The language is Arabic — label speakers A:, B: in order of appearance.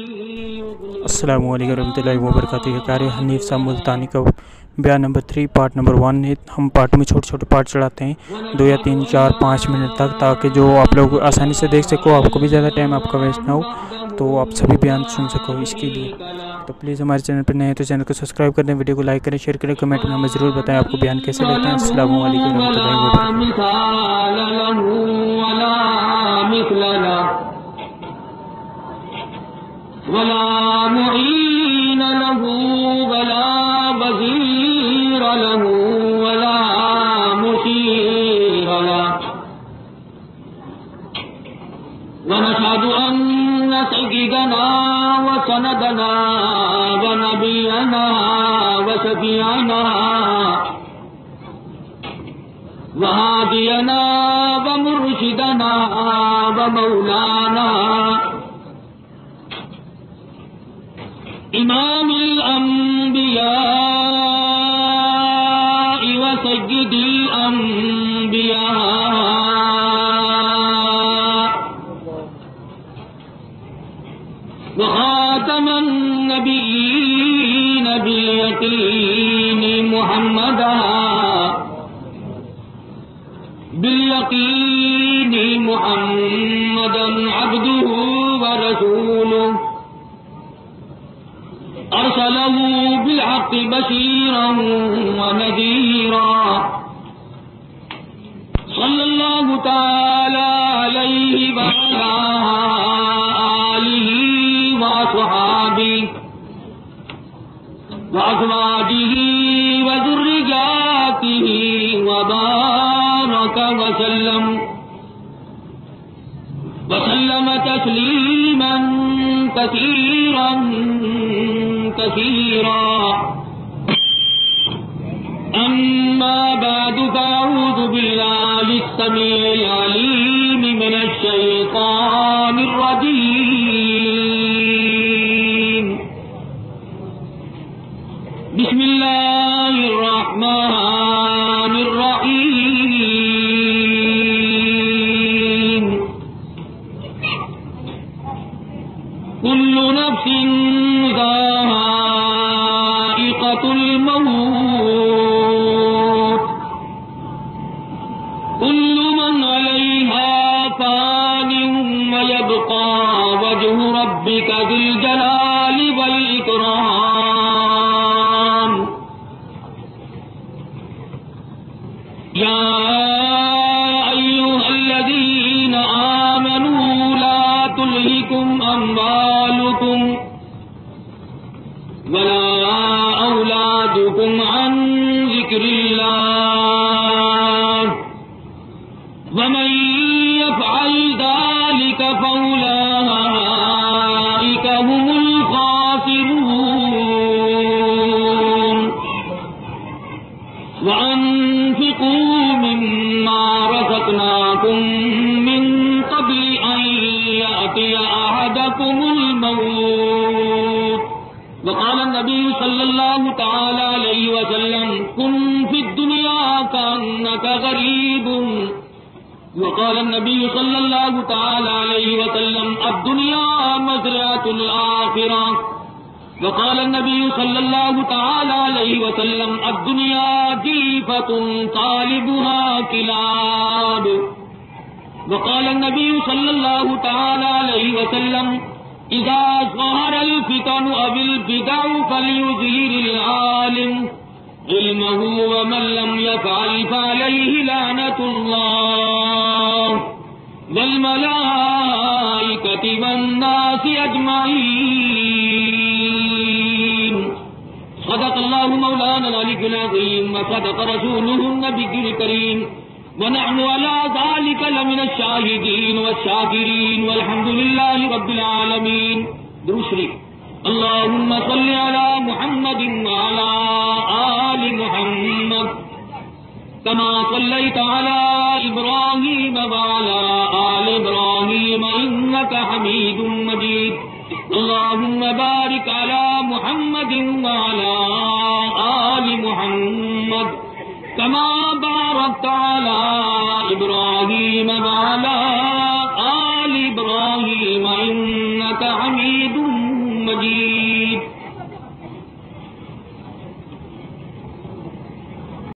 A: السلام علیکم ورحمۃ اللہ وبرکاتہ۔ قاری حنیف صاحب ملتانی کا بیان number three، part number one ہم پارٹ میں چھوٹے چھوٹے پارٹ چڑھاتے ہیں۔ دو یا تین، چار، پانچ منٹ تک تاکہ جو آپ لوگ آسانی سے دیکھ سکو، آپ کو بھی زیادہ ٹائم آپ کا waste نہ ہو، تو آپ سبھی بیان سن سکو اس کے لیے۔ تو پلیز ہمارے چینل پر نئے ہیں تو چینل کو سبسکرائب کریں ویڈیو کو لائک کریں، شیئر کریں، کمنٹ میں ہمیں ضرور بتائیں آپ کو بیان کیسے لیتے ہیں۔ السلام علیکم ورحمۃ اللہ وبرکاتہ۔
B: ولا معين له ولا وزير له ولا مشير له. ونشهد أن سيدنا وسندنا ونبينا وشفيعنا وهادينا ومرشدنا ومولانا إمام الأنبياء وسيد الأنبياء. وخاتم النبيين باليقين محمدا. باليقين محمدا عبده أرسله بالحق بشيرا ونذيرا. صلى الله تعالى عليه وعلى آله وأصحابه وأزواجه وذرياته وبارك وسلم. وسلم تسليما كثيرا كثيرا. أما بعد فأعوذ بالله السميع العليم من الشيطان الرجيم. الموت. كل من عليها فان ويبقى وجه ربك ذي الجلال والإكرام. يا أيها الذين آمنوا لا تلهكم أموالكم ولا أولادكم عن ذكر الله. ومن يفعل ذلك فأولئك هم الخاسرون. وأنفقوا مما رزقناكم من قبل أن يأتي أحدكم الموت. وقال النبي صلى الله تعالى عليه وسلم، كن في الدنيا كأنك غريب. وقال النبي صلى الله تعالى عليه وسلم، الدنيا مزرعة الآخرة. وقال النبي صلى الله تعالى عليه وسلم، الدنيا جيفة طالبها كلاب. وقال النبي صلى الله تعالى عليه وسلم إذا ظهر الفتن البدع فليظهر العالم. علمه ومن لم يفعل فعليه لعنة الله. والملائكة والناس أجمعين. صدق الله مولانا العلي العظيم وصدق رسوله النبي الكريم. ونحن على ذلك لمن الشاهدين والشاكرين. والحمد لله العالمين. دروسري اللهم صل على محمد وعلى آل محمد. كما صليت على إبراهيم وعلى آل إبراهيم إنك حميد مجيد. اللهم بارك على محمد وعلى آل محمد. كما باركت على إبراهيم وعلى الرجيم